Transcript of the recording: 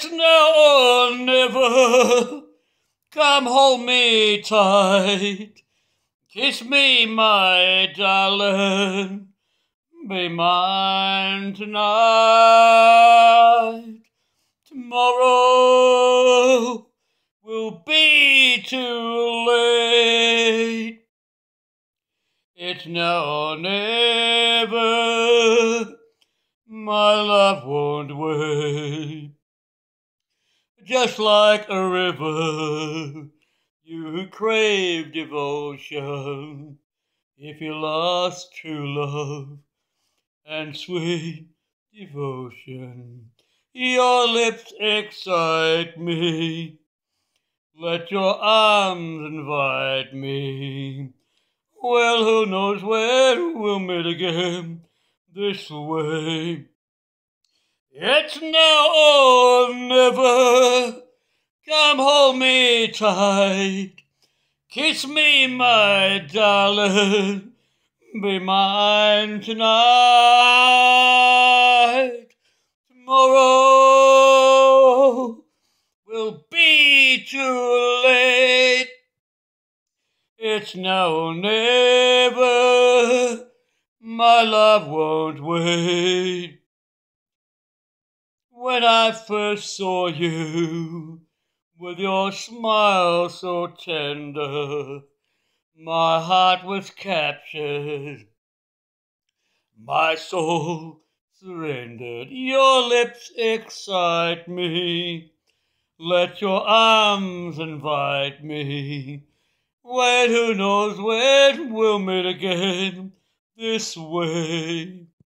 It's now or never. Come hold me tight. Kiss me, my darling. Be mine tonight. Tomorrow will be too late. It's now or never. My love won't wait. Just like a river, you crave devotion. If you lost true love and sweet devotion, your lips excite me. Let your arms invite me. Well, who knows when we'll meet again this way. It's now or never. Come hold me tight. Kiss me, my darling. Be mine tonight. Tomorrow will be too late. It's now or never. My love won't wait. When I first saw you, with your smile so tender, my heart was captured, my soul surrendered. Your lips excite me, let your arms invite me. When who knows when we'll meet again? this way.